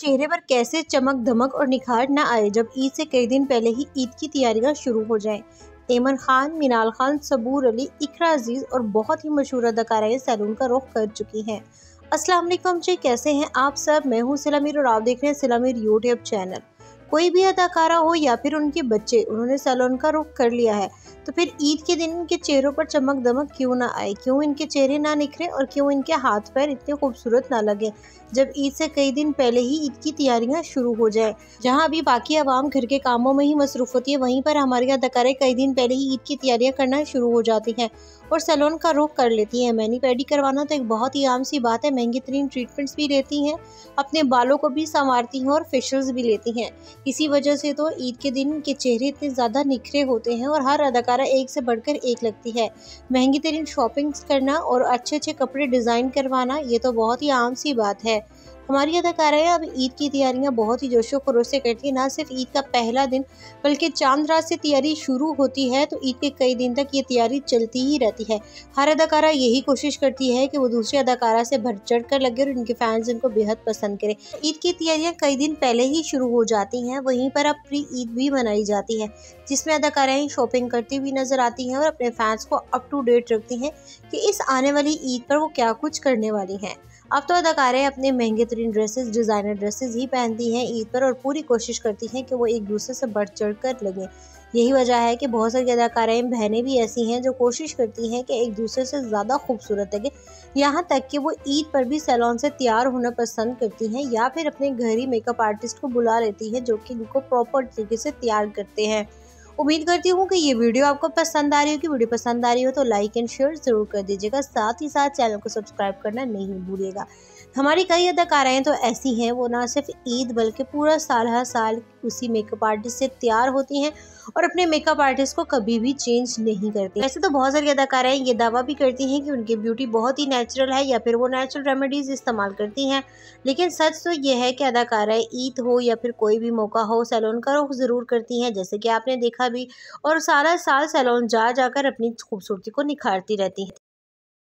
चेहरे पर कैसे चमक, धमक और निखार न आए जब ईद से कई दिन पहले ही ईद की तैयारियाँ शुरू हो जाएँ। एमन खान, मिनाल खान, सबूर अली, इकरा अज़ीज़ और बहुत ही मशहूर अदाकाराएँ सैलून का रुख कर चुकी हैं। अस्सलाम जी, कैसे हैं आप सब? मैं हूँ सिलामीर और आप देख रहे हैं सिलामीर यूट्यूब चैनल। कोई भी अदाकारा हो या फिर उनके बच्चे, उन्होंने सैलून का रुख कर लिया है तो फिर ईद के दिन इनके चेहरों पर चमक दमक क्यों ना आए? क्यों इनके चेहरे ना निखरे और क्यों इनके हाथ पैर इतने खूबसूरत ना लगे, जब ईद से कई दिन पहले ही ईद की तैयारियाँ शुरू हो जाए? जहाँ अभी बाकी आवाम घर के कामों में ही मसरूफ होती है, वहीं पर हमारे अदाकारें कई दिन पहले ही ईद की तैयारियाँ करना शुरू हो जाती हैं। और सैलून का रुख कर लेती हैं। मैनी पैडी करवाना तो एक बहुत ही आम सी बात है। महँगी तरीन ट्रीटमेंट्स भी लेती हैं, अपने बालों को भी संवारती हैं और फेशल्स भी लेती हैं। इसी वजह से तो ईद के दिन के चेहरे इतने ज़्यादा निखरे होते हैं और हर अदाकारा एक से बढ़कर एक लगती है। महँगी तरीन शॉपिंग्स करना और अच्छे अच्छे कपड़े डिज़ाइन करवाना, ये तो बहुत ही आम सी बात है। हमारी अदाकाराएँ अब ईद की तैयारियाँ बहुत ही जोशो खरोश से करती है। ना सिर्फ़ ईद का पहला दिन, बल्कि चाँद रात से तैयारी शुरू होती है तो ईद के कई दिन तक ये तैयारी चलती ही रहती है। हर अदाकारा यही कोशिश करती है कि वो दूसरी अदाकारा से भर चढ़ कर लगे और उनके फैंस इनको बेहद पसंद करें। ईद की तैयारियाँ कई दिन पहले ही शुरू हो जाती हैं, वहीं पर अब प्री ईद भी मनाई जाती है, जिसमें अदाकाराएँ शॉपिंग करती हुई नज़र आती हैं और अपने फैंस को अप टू डेट रखती हैं कि इस आने वाली ईद पर वो क्या कुछ करने वाली हैं। अब तो अदाकारें अपने महँगे तरीन ड्रेसेस डिज़ाइनर ड्रेसेस ही पहनती हैं ईद पर और पूरी कोशिश करती हैं कि वो एक दूसरे से बढ़ चढ़ कर लगें। यही वजह है कि बहुत सारी अदाकारें, बहनें भी ऐसी हैं जो कोशिश करती हैं कि एक दूसरे से ज़्यादा खूबसूरत लगे। यहाँ तक कि वो ईद पर भी सैलॉन से तैयार होना पसंद करती हैं या फिर अपने घर ही मेकअप आर्टिस्ट को बुला लेती हैं जो कि उनको प्रॉपर तरीके से तैयार करते हैं। उम्मीद करती हूँ कि ये वीडियो आपको पसंद आ रही हो कि वीडियो पसंद आ रही हो तो लाइक एंड शेयर ज़रूर कर दीजिएगा। साथ ही साथ चैनल को सब्सक्राइब करना नहीं भूलिएगा। हमारी कई अदाकाराएँ तो ऐसी हैं, वो ना सिर्फ़ ईद बल्कि पूरा साल हर साल उसी मेकअप आर्टिस्ट से तैयार होती हैं और अपने मेकअप आर्टिस्ट को कभी भी चेंज नहीं करती। ऐसे तो बहुत सारी अदाकाराएँ ये दावा भी करती हैं कि उनकी ब्यूटी बहुत ही नेचुरल है या फिर वो नेचुरल रेमेडीज़ इस्तेमाल करती हैं। लेकिन सच तो ये है कि अदाकाराएँ ईद हो या फिर कोई भी मौका हो सैलून का रुख ज़रूर करती हैं, जैसे कि आपने देखा भी, और सारा साल सैलून जा जाकर अपनी खूबसूरती को निखारती रहती हैं।